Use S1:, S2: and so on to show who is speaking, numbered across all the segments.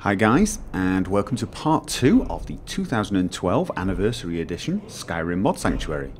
S1: Hi guys, and welcome to part 2 of the 2012 Anniversary Edition Skyrim Mod Sanctuary.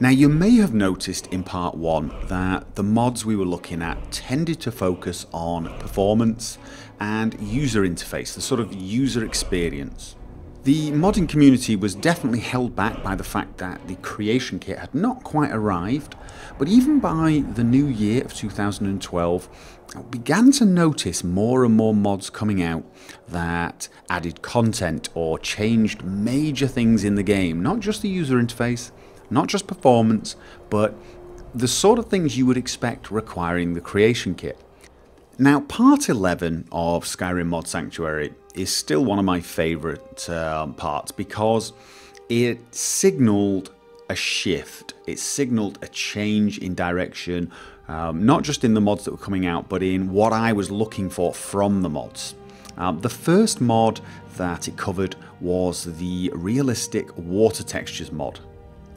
S1: Now you may have noticed in part 1 that the mods we were looking at tended to focus on performance and user interface, the sort of user experience. The modding community was definitely held back by the fact that the creation kit had not quite arrived, but even by the new year of 2012, I began to notice more and more mods coming out that added content or changed major things in the game, not just the user interface, not just performance, but the sort of things you would expect requiring the creation kit. Now, part 11 of Skyrim Mod Sanctuary is still one of my favourite um, parts because it signalled a shift. It signalled a change in direction, um, not just in the mods that were coming out, but in what I was looking for from the mods. Um, the first mod that it covered was the realistic water textures mod.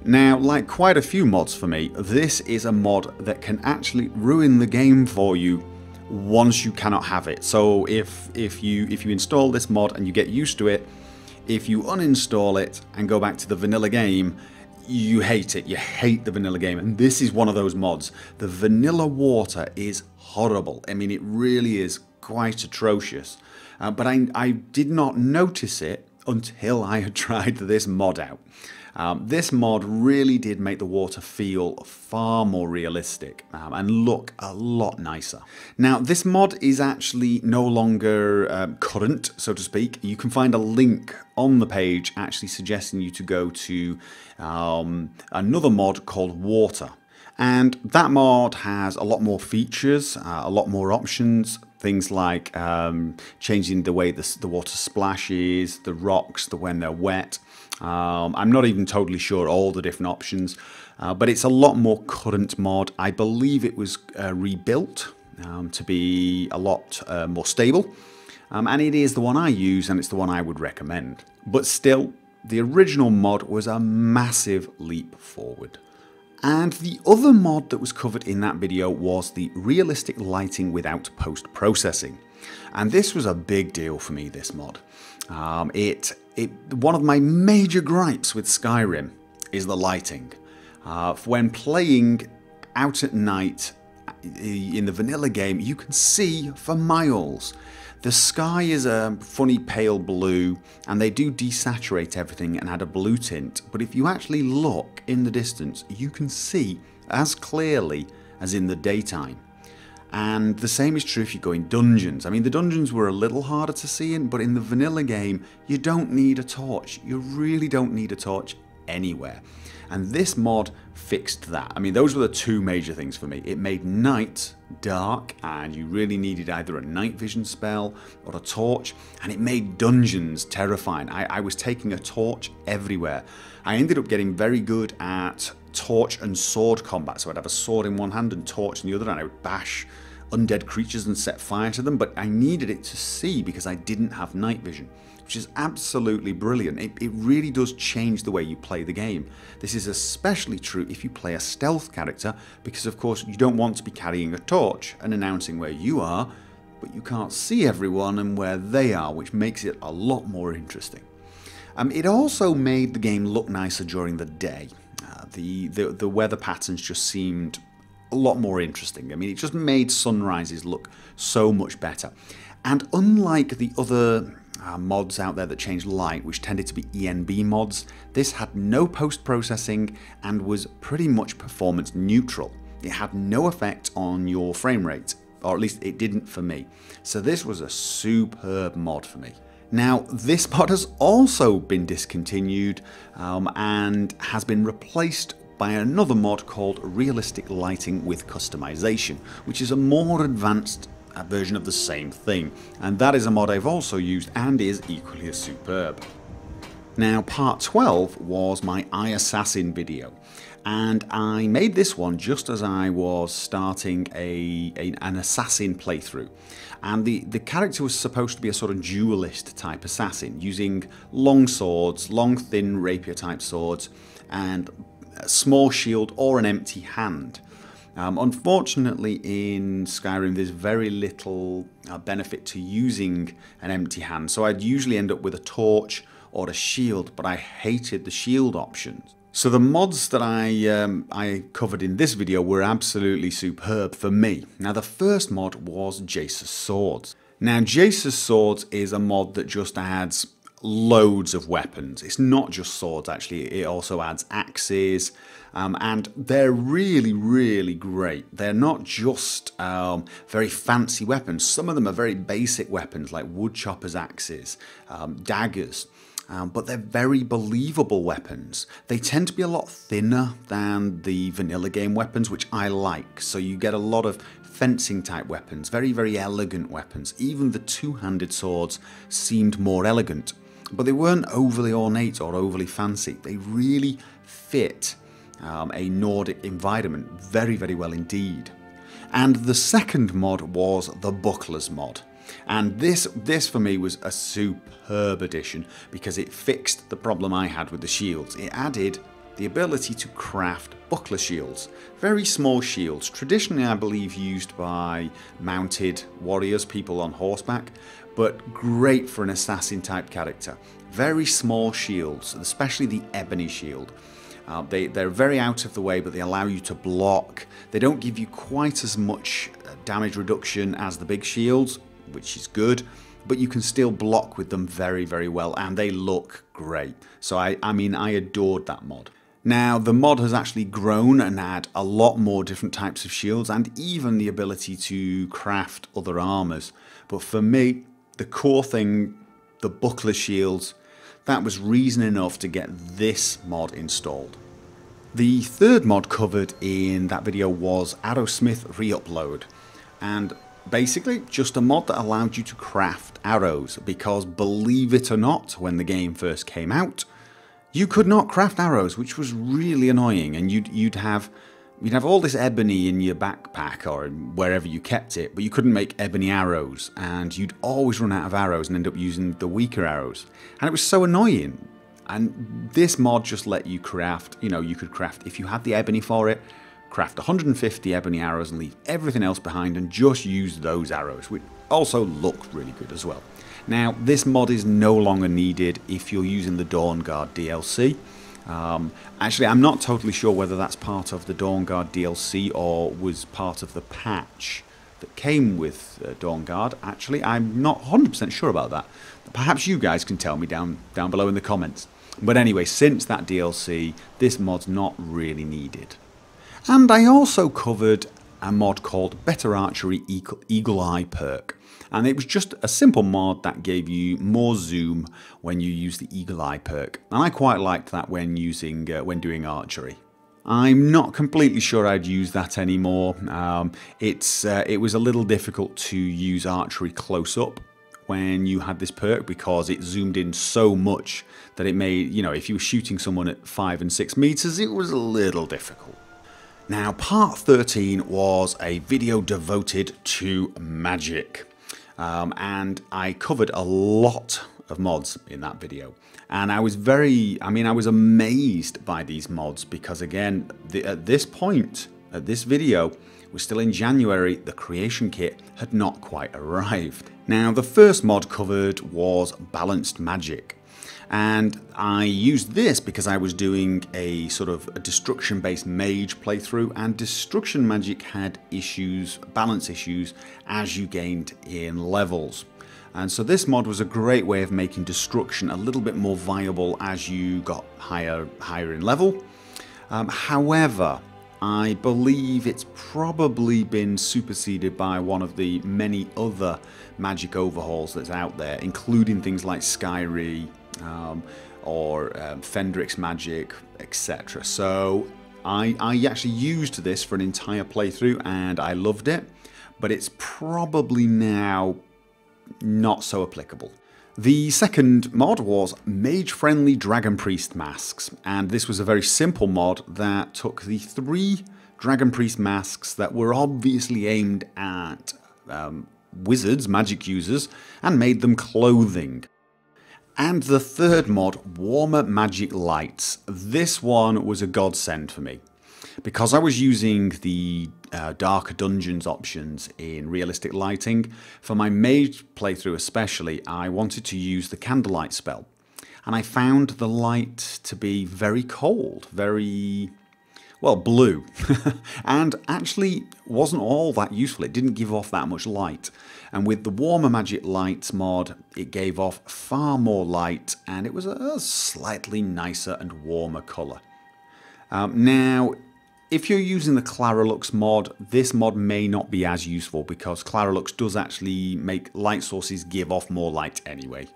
S1: Now, like quite a few mods for me, this is a mod that can actually ruin the game for you once you cannot have it. So if if you if you install this mod and you get used to it, if you uninstall it and go back to the vanilla game, you hate it. You hate the vanilla game. And this is one of those mods. The vanilla water is horrible. I mean, it really is quite atrocious. Uh, but I, I did not notice it until I had tried this mod out. Um, this mod really did make the water feel far more realistic um, and look a lot nicer. Now this mod is actually no longer um, current, so to speak. You can find a link on the page actually suggesting you to go to um, another mod called Water. And that mod has a lot more features, uh, a lot more options, things like um, changing the way the, the, water splashes, the rocks, the when they're wet. Um, I'm not even totally sure all the different options, uh, but it's a lot more current mod. I believe it was uh, rebuilt um, to be a lot uh, more stable, um, and it is the one I use and it's the one I would recommend. But still, the original mod was a massive leap forward. And the other mod that was covered in that video was the realistic lighting without post-processing. And this was a big deal for me, this mod. Um, it, it, one of my major gripes with Skyrim is the lighting. Uh, when playing out at night in the vanilla game, you can see for miles. The sky is a funny pale blue and they do desaturate everything and add a blue tint, but if you actually look in the distance, you can see as clearly as in the daytime. And the same is true if you go in dungeons. I mean, the dungeons were a little harder to see in, but in the vanilla game, you don't need a torch. You really don't need a torch anywhere. And this mod fixed that. I mean, those were the two major things for me. It made night dark, and you really needed either a night vision spell or a torch, and it made dungeons terrifying. I, I was taking a torch everywhere. I ended up getting very good at torch and sword combat, so I'd have a sword in one hand and torch in the other, and I would bash undead creatures and set fire to them, but I needed it to see because I didn't have night vision which is absolutely brilliant. It, it really does change the way you play the game. This is especially true if you play a stealth character, because of course you don't want to be carrying a torch and announcing where you are, but you can't see everyone and where they are, which makes it a lot more interesting. Um, it also made the game look nicer during the day. Uh, the, the, the weather patterns just seemed a lot more interesting. I mean, it just made sunrises look so much better. And unlike the other uh, mods out there that changed light, which tended to be ENB mods. This had no post-processing and was pretty much performance neutral. It had no effect on your frame rate, or at least it didn't for me. So this was a superb mod for me. Now, this mod has also been discontinued um, and has been replaced by another mod called Realistic Lighting with Customization, which is a more advanced a version of the same thing, and that is a mod I've also used and is equally as superb. Now part 12 was my iAssassin video and I made this one just as I was starting a, a, an assassin playthrough and the, the character was supposed to be a sort of duelist type assassin using long swords, long thin rapier type swords and a small shield or an empty hand. Um, unfortunately, in Skyrim, there's very little uh, benefit to using an empty hand, so I'd usually end up with a torch or a shield, but I hated the shield options. So the mods that I, um, I covered in this video were absolutely superb for me. Now the first mod was JaySuS Swords. Now JaySuS Swords is a mod that just adds loads of weapons. It's not just swords actually, it also adds axes, um, and they're really, really great. They're not just um, very fancy weapons, some of them are very basic weapons like woodchopper's axes, um, daggers. Um, but they're very believable weapons. They tend to be a lot thinner than the vanilla game weapons, which I like. So you get a lot of fencing type weapons, very, very elegant weapons. Even the two handed swords seemed more elegant but they weren't overly ornate or overly fancy. They really fit um, a Nordic environment very, very well indeed. And the second mod was the Bucklers mod. And this, this for me was a superb addition because it fixed the problem I had with the shields. It added the ability to craft buckler shields. Very small shields, traditionally I believe used by mounted warriors, people on horseback, but great for an assassin type character. Very small shields, especially the ebony shield. Uh, they, they're very out of the way, but they allow you to block. They don't give you quite as much uh, damage reduction as the big shields, which is good, but you can still block with them very, very well, and they look great. So I, I mean, I adored that mod. Now, the mod has actually grown and had a lot more different types of shields and even the ability to craft other armors. But for me, the core thing, the buckler shields, that was reason enough to get this mod installed. The third mod covered in that video was Arrowsmith Reupload, and basically just a mod that allowed you to craft arrows, because believe it or not, when the game first came out, you could not craft arrows, which was really annoying, and you'd, you'd have You'd have all this ebony in your backpack or wherever you kept it, but you couldn't make ebony arrows, and you'd always run out of arrows and end up using the weaker arrows. And it was so annoying. And this mod just let you craft, you know, you could craft, if you had the ebony for it, craft 150 ebony arrows and leave everything else behind and just use those arrows, which also look really good as well. Now, this mod is no longer needed if you're using the Dawnguard DLC. Um, actually, I'm not totally sure whether that's part of the Dawnguard DLC or was part of the patch that came with uh, Dawnguard. Actually, I'm not 100% sure about that. Perhaps you guys can tell me down, down below in the comments. But anyway, since that DLC, this mod's not really needed. And I also covered a mod called Better Archery Eagle Eye Perk. And it was just a simple mod that gave you more zoom when you use the Eagle Eye perk. And I quite liked that when using uh, when doing archery. I'm not completely sure I'd use that anymore. Um, it's uh, It was a little difficult to use archery close up when you had this perk because it zoomed in so much that it made, you know, if you were shooting someone at 5 and 6 meters, it was a little difficult. Now, part 13 was a video devoted to magic. Um, and I covered a lot of mods in that video. And I was very, I mean, I was amazed by these mods because again, the, at this point, at this video, we're still in January, the creation kit had not quite arrived. Now, the first mod covered was Balanced Magic. And I used this because I was doing a sort of a destruction based mage playthrough and destruction magic had issues, balance issues as you gained in levels. And so this mod was a great way of making destruction a little bit more viable as you got higher, higher in level. Um, however, I believe it's probably been superseded by one of the many other magic overhauls that's out there, including things like SkyRe, um, or um, Phenderix Magic, etc. So I, I actually used this for an entire playthrough and I loved it, but it's probably now not so applicable. The second mod was mage-friendly Dragon Priest masks, and this was a very simple mod that took the three Dragon Priest masks that were obviously aimed at um, wizards, magic users, and made them clothing. And the third mod, Warmer Magic Lights. This one was a godsend for me. Because I was using the uh, darker dungeons options in realistic lighting, for my mage playthrough especially, I wanted to use the candlelight spell. And I found the light to be very cold, very well, blue, and actually wasn't all that useful. It didn't give off that much light. And with the Warmer Magic Lights mod, it gave off far more light and it was a slightly nicer and warmer colour. Um, now, if you're using the Claralux mod, this mod may not be as useful because Claralux does actually make light sources give off more light anyway.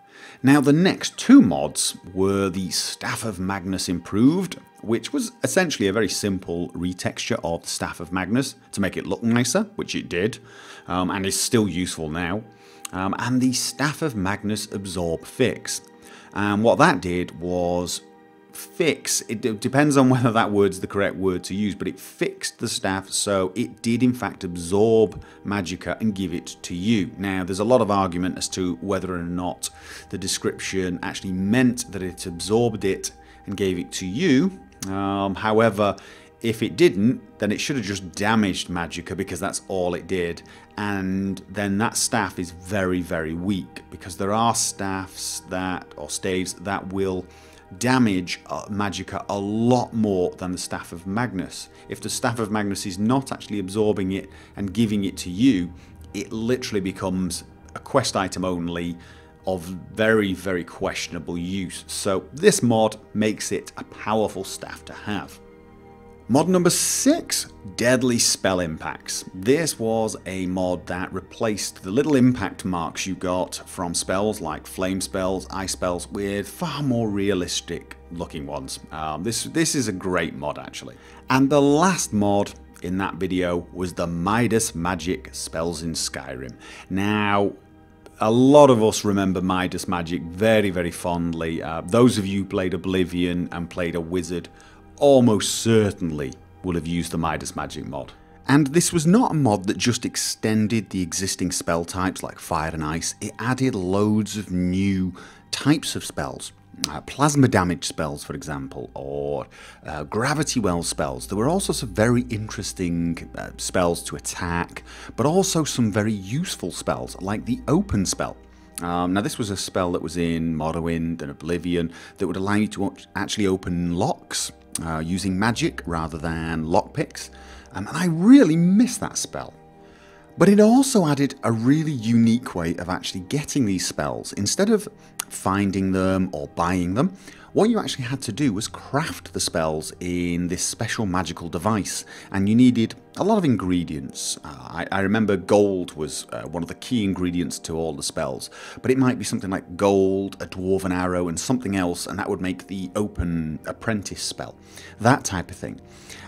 S1: Now the next two mods were the Staff of Magnus Improved, which was essentially a very simple retexture of the Staff of Magnus to make it look nicer, which it did, um, and is still useful now, um, and the Staff of Magnus Absorb Fix. And what that did was fix, it depends on whether that word's the correct word to use, but it fixed the staff so it did in fact absorb Magicka and give it to you. Now there's a lot of argument as to whether or not the description actually meant that it absorbed it and gave it to you. Um, however, if it didn't, then it should have just damaged Magicka because that's all it did. And then that staff is very, very weak because there are staffs that, or staves that will damage uh, Magicka a lot more than the Staff of Magnus. If the Staff of Magnus is not actually absorbing it and giving it to you, it literally becomes a quest item only of very, very questionable use. So this mod makes it a powerful staff to have. Mod number 6, Deadly Spell Impacts. This was a mod that replaced the little impact marks you got from spells like flame spells, ice spells with far more realistic looking ones. Um, this, this is a great mod actually. And the last mod in that video was the Midas Magic spells in Skyrim. Now, a lot of us remember Midas Magic very, very fondly. Uh, those of you who played Oblivion and played a wizard almost certainly will have used the Midas Magic mod. And this was not a mod that just extended the existing spell types like fire and ice, it added loads of new types of spells. Uh, plasma damage spells, for example, or uh, gravity well spells. There were also some very interesting uh, spells to attack, but also some very useful spells, like the open spell. Um, now, this was a spell that was in Morrowind and Oblivion that would allow you to actually open locks uh, using magic rather than lockpicks, um, and I really miss that spell. But it also added a really unique way of actually getting these spells. Instead of finding them or buying them, what you actually had to do was craft the spells in this special magical device, and you needed a lot of ingredients. Uh, I, I, remember gold was uh, one of the key ingredients to all the spells, but it might be something like gold, a dwarven arrow, and something else, and that would make the open apprentice spell. That type of thing.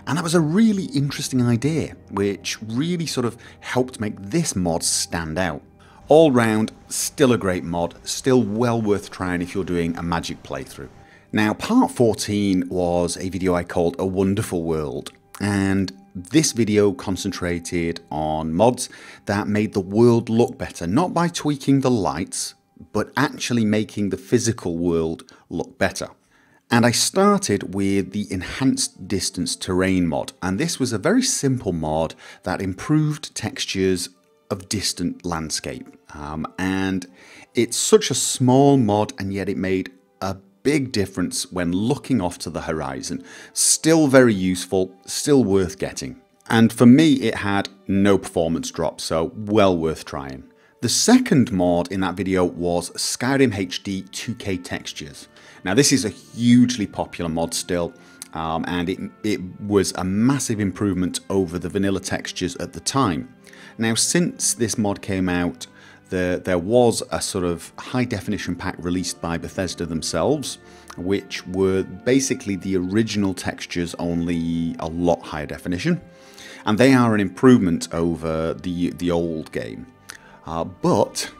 S1: And that was a really interesting idea, which really sort of helped make this mod stand out. All round, still a great mod, still well worth trying if you're doing a magic playthrough. Now, part 14 was a video I called A Wonderful World, and this video concentrated on mods that made the world look better, not by tweaking the lights, but actually making the physical world look better. And I started with the Enhanced Distant Terrain mod, and this was a very simple mod that improved textures of distant landscape. Um, and it's such a small mod, and yet it made big difference when looking off to the horizon. Still very useful, still worth getting. And for me, it had no performance drop, so well worth trying. The second mod in that video was Skyrim HD 2K Textures. Now this is a hugely popular mod still, um, and it, it was a massive improvement over the vanilla textures at the time. Now since this mod came out, there, there was a sort of high definition pack released by Bethesda themselves, which were basically the original textures only a lot higher definition. And they are an improvement over the, the old game. Uh, but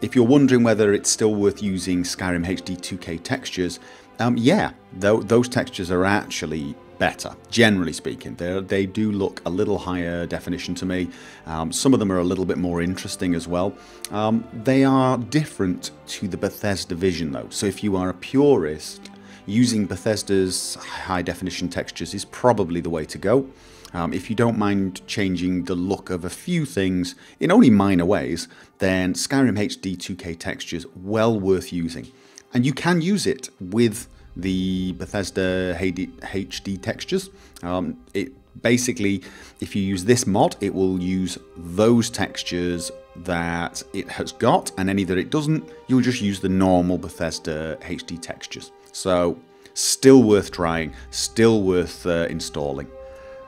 S1: if you're wondering whether it's still worth using Skyrim HD 2K textures, um, yeah, th those textures are actually better, generally speaking. They're, they do look a little higher definition to me. Um, some of them are a little bit more interesting as well. Um, they are different to the Bethesda vision though, so if you are a purist, using Bethesda's high definition textures is probably the way to go. Um, if you don't mind changing the look of a few things in only minor ways, then Skyrim HD 2K textures well worth using. And you can use it with the Bethesda HD textures. Um, it basically, if you use this mod, it will use those textures that it has got, and any that it doesn't, you'll just use the normal Bethesda HD textures. So, still worth trying, still worth uh, installing.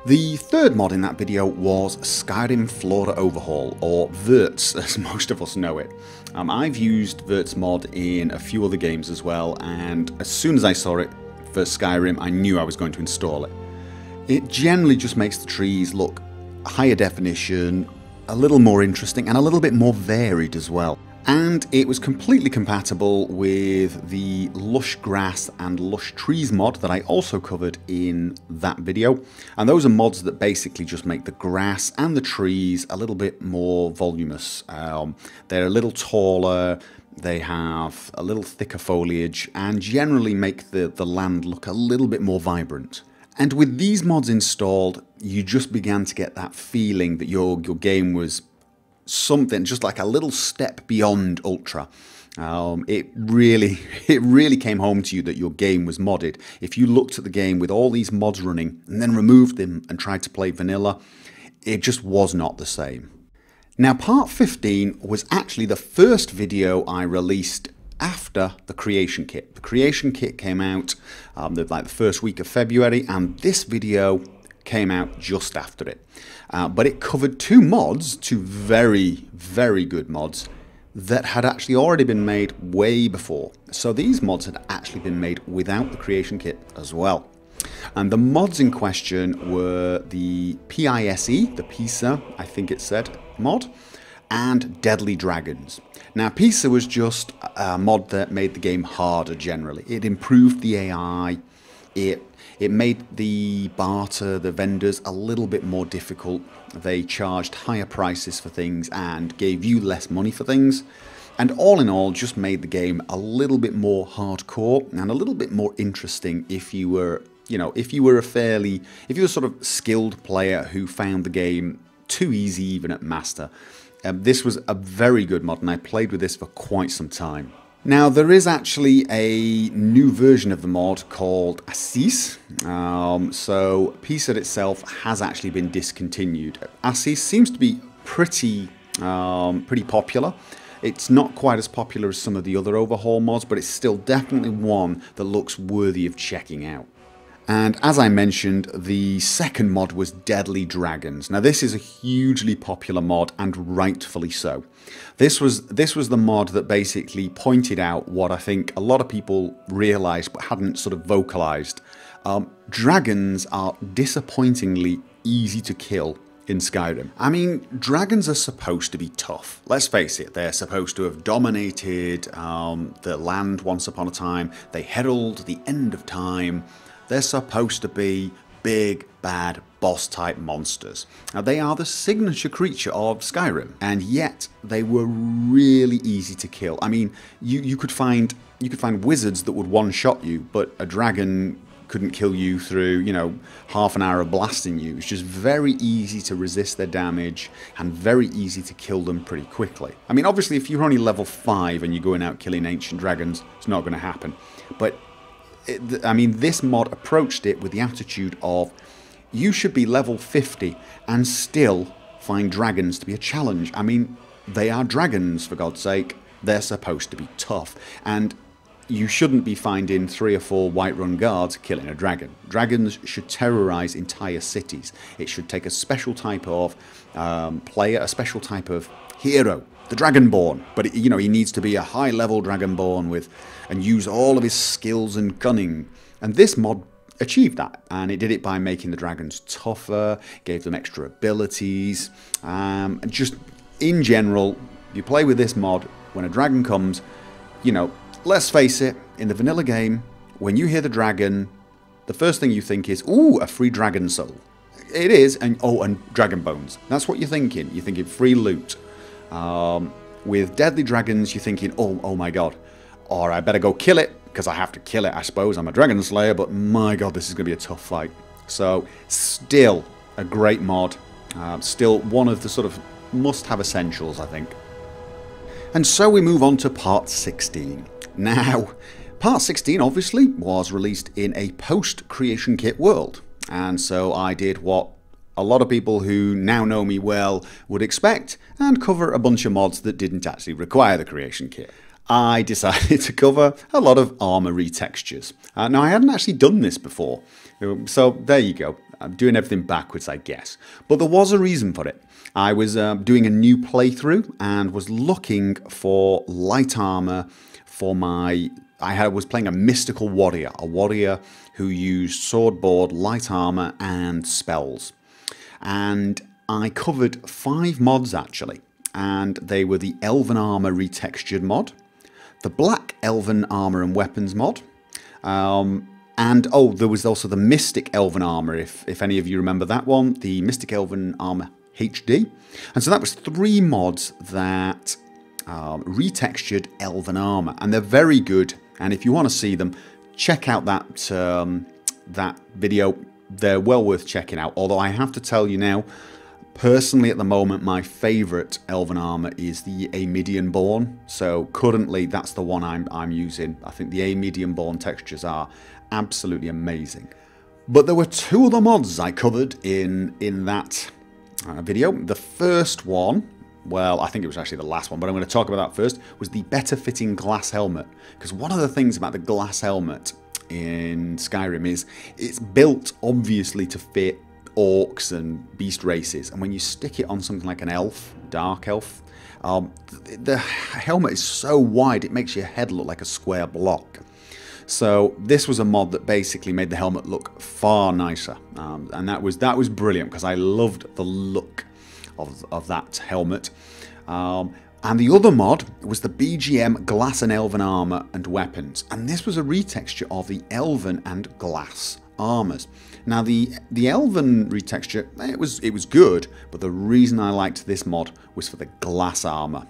S1: The third mod in that video was Skyrim Flora Overhaul, or Vurt's as most of us know it. Um, I've used Vurt's mod in a few other games as well, and as soon as I saw it for Skyrim, I knew I was going to install it. It generally just makes the trees look higher definition, a little more interesting, and a little bit more varied as well and it was completely compatible with the lush grass and lush trees mod that I also covered in that video. And those are mods that basically just make the grass and the trees a little bit more voluminous. Um, they're a little taller they have a little thicker foliage and generally make the, the land look a little bit more vibrant. And with these mods installed you just began to get that feeling that your, your game was something just like a little step beyond Ultra. Um, it really, it really came home to you that your game was modded. If you looked at the game with all these mods running and then removed them and tried to play vanilla, it just was not the same. Now, part 15 was actually the first video I released after the creation kit. The creation kit came out um, the, like the first week of February, and this video came out just after it. Uh, but it covered two mods, two very, very good mods that had actually already been made way before. So these mods had actually been made without the creation kit as well. And the mods in question were the PISE, the PISA, I think it said, mod, and Deadly Dragons. Now, PISA was just a mod that made the game harder generally. It improved the AI, it it made the barter, the vendors, a little bit more difficult. They charged higher prices for things and gave you less money for things. And all in all, just made the game a little bit more hardcore and a little bit more interesting if you were, you know, if you were a fairly, if you were sort of skilled player who found the game too easy even at master. Um, this was a very good mod and I played with this for quite some time. Now there is actually a new version of the mod called Assis. Um, so PISA itself has actually been discontinued. Assis seems to be pretty, um, pretty popular. It's not quite as popular as some of the other overhaul mods, but it's still definitely one that looks worthy of checking out. And as I mentioned, the second mod was Deadly Dragons. Now this is a hugely popular mod and rightfully so. This was this was the mod that basically pointed out what I think a lot of people realized but hadn't sort of vocalized. Um, dragons are disappointingly easy to kill in Skyrim. I mean, dragons are supposed to be tough. Let's face it, they're supposed to have dominated um, the land once upon a time. They herald the end of time. They're supposed to be big, bad, boss type monsters. Now, they are the signature creature of Skyrim, and yet they were really easy to kill. I mean, you, you could find you could find wizards that would one-shot you, but a dragon couldn't kill you through, you know, half an hour of blasting you. It's just very easy to resist their damage and very easy to kill them pretty quickly. I mean, obviously, if you're only level 5 and you're going out killing ancient dragons, it's not going to happen. But I mean, this mod approached it with the attitude of you should be level 50 and still find dragons to be a challenge. I mean, they are dragons, for God's sake. They're supposed to be tough. And you shouldn't be finding three or four Whiterun guards killing a dragon. Dragons should terrorize entire cities. It should take a special type of um, player, a special type of hero the Dragonborn. But, you know, he needs to be a high-level Dragonborn with and use all of his skills and cunning. And this mod achieved that, and it did it by making the dragons tougher, gave them extra abilities, um, and just in general, you play with this mod, when a dragon comes, you know, let's face it, in the vanilla game, when you hear the dragon, the first thing you think is, ooh, a free dragon soul. It is, and oh, and dragon bones. That's what you're thinking. You're thinking free loot. Um, with Deadly Dragons, you're thinking, oh, oh my god, or I better go kill it because I have to kill it, I suppose. I'm a Dragon Slayer, but my god, this is going to be a tough fight. So, still a great mod. Uh, still one of the sort of must-have essentials, I think. And so we move on to part 16. Now, part 16 obviously was released in a post-creation kit world. And so I did what a lot of people who now know me well would expect and cover a bunch of mods that didn't actually require the creation kit. I decided to cover a lot of armory textures. Uh, now I hadn't actually done this before, so there you go. I'm doing everything backwards, I guess. But there was a reason for it. I was uh, doing a new playthrough and was looking for light armor for my. I had, was playing a mystical warrior, a warrior who used sword, board, light armor, and spells. And I covered five mods actually, and they were the Elven Armor Retextured mod, the Black Elven Armor and Weapons mod, um, and oh, there was also the Mystic Elven Armor, if, if any of you remember that one, the Mystic Elven Armor HD. And so that was three mods that um, retextured Elven Armor, and they're very good. And if you want to see them, check out that um, that video. They're well worth checking out. Although I have to tell you now, personally at the moment, my favourite Elven Armor is the Amidianborn. So currently, that's the one I'm I'm using. I think the Amidianborn textures are absolutely amazing. But there were two other mods I covered in in that uh, video. The first one, well, I think it was actually the last one, but I'm going to talk about that first, was the better fitting glass helmet. Because one of the things about the glass helmet in Skyrim is it's built obviously to fit orcs and beast races. And when you stick it on something like an elf, dark elf, um, the helmet is so wide it makes your head look like a square block. So this was a mod that basically made the helmet look far nicer, um, and that was that was brilliant because I loved the look of, of that helmet. Um, and the other mod was the BGM Glass and Elven Armor and Weapons, and this was a retexture of the Elven and Glass armors. Now the the Elven retexture, it was it was good, but the reason I liked this mod was for the glass armor.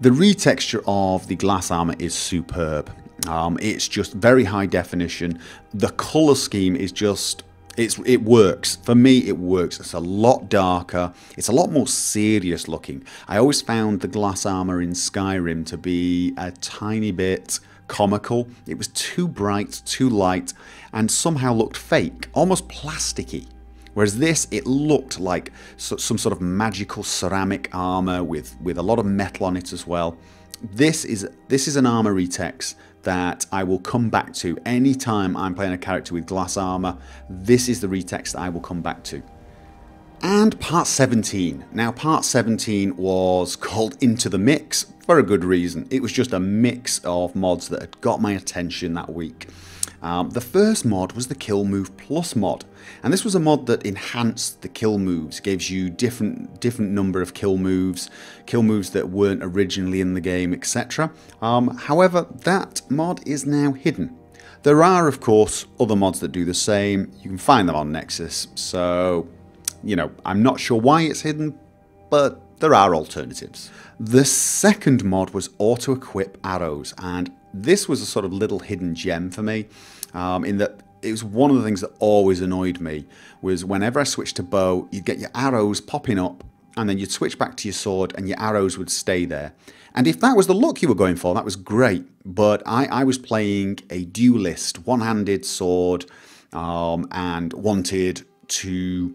S1: The retexture of the glass armor is superb. Um, it's just very high definition. The color scheme is just it's it works. For me it works. It's a lot darker. It's a lot more serious looking. I always found the glass armor in skyrim to be a tiny bit comical. It was too bright too light and somehow looked fake almost plasticky. Whereas this it looked like some sort of magical ceramic armor with with a lot of metal on it as well. This is this is an armor retex that I will come back to anytime I'm playing a character with glass armor. This is the retext that I will come back to. And part 17. Now, part 17 was called Into the Mix for a good reason. It was just a mix of mods that had got my attention that week. Um, the first mod was the Kill Move Plus mod, and this was a mod that enhanced the kill moves, gives you different different number of kill moves, kill moves that weren't originally in the game, etc. Um, however, that mod is now hidden. There are, of course, other mods that do the same. You can find them on Nexus, so, you know, I'm not sure why it's hidden, but there are alternatives. The second mod was auto-equip arrows, and this was a sort of little hidden gem for me um, in that it was one of the things that always annoyed me was whenever I switched to bow, you'd get your arrows popping up and then you'd switch back to your sword and your arrows would stay there. And if that was the look you were going for, that was great. But I, I was playing a duelist, one-handed sword, um, and wanted to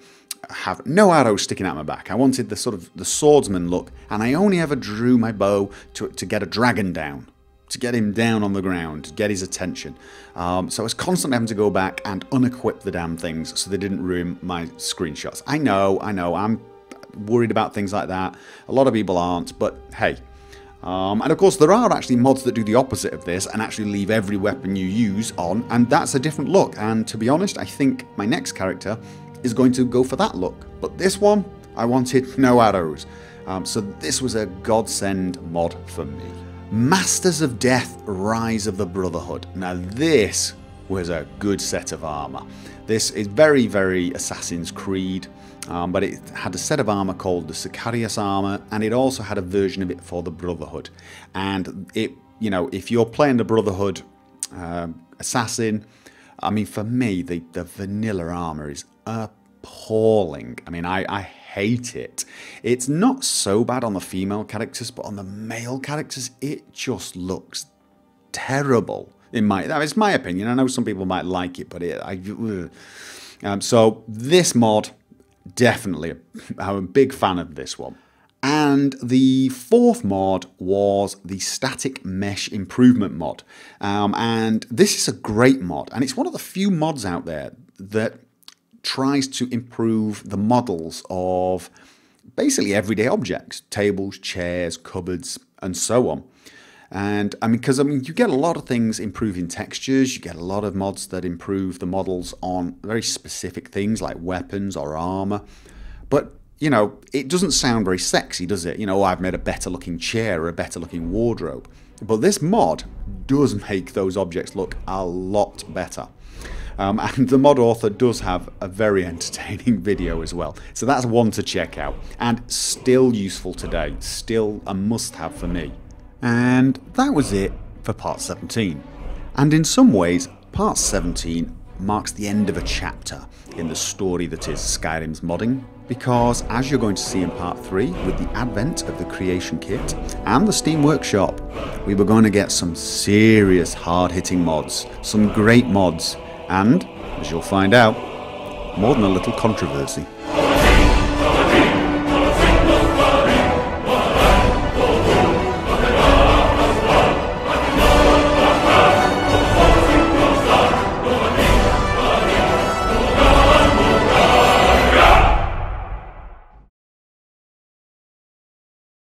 S1: have no arrows sticking out my back. I wanted the sort of the swordsman look, and I only ever drew my bow to, to get a dragon down to get him down on the ground, to get his attention. Um, so I was constantly having to go back and unequip the damn things so they didn't ruin my screenshots. I know, I know, I'm worried about things like that. A lot of people aren't, but hey. Um, and of course, there are actually mods that do the opposite of this and actually leave every weapon you use on, and that's a different look. And to be honest, I think my next character is going to go for that look. But this one, I wanted no arrows. Um, so this was a godsend mod for me. Masters of Death Rise of the Brotherhood. Now this was a good set of armour. This is very, very Assassin's Creed, um, but it had a set of armour called the Sicarius armour, and it also had a version of it for the Brotherhood. And it, you know, if you're playing the Brotherhood um, assassin. I mean, for me, the, the vanilla armor is appalling. I mean, I, I hate it. It's not so bad on the female characters, but on the male characters, it just looks terrible. In my, is my opinion. I know some people might like it, but it, I, um, so this mod, definitely, I'm a big fan of this one. And the fourth mod was the Static Mesh Improvement mod. Um, and this is a great mod. And it's one of the few mods out there that tries to improve the models of basically everyday objects tables, chairs, cupboards, and so on. And I mean, because I mean, you get a lot of things improving textures, you get a lot of mods that improve the models on very specific things like weapons or armor. But you know, it doesn't sound very sexy, does it? You know, I've made a better looking chair or a better looking wardrobe. But this mod does make those objects look a lot better. Um, and the mod author does have a very entertaining video as well. So that's one to check out. And still useful today, still a must have for me. And that was it for part 17. And in some ways, part 17 marks the end of a chapter in the story that is Skyrim's modding because as you're going to see in part 3 with the advent of the creation kit and the Steam Workshop we were going to get some serious hard hitting mods, some great mods and, as you'll find out, more than a little controversy.